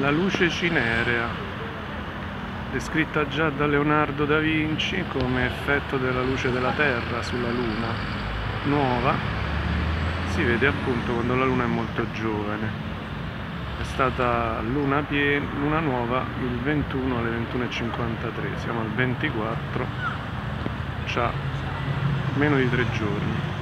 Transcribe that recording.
La luce cinerea, descritta già da Leonardo da Vinci come effetto della luce della Terra sulla Luna nuova, si vede appunto quando la Luna è molto giovane. È stata luna, piena, luna nuova il 21 alle 21.53, siamo al 24, c'ha meno di tre giorni.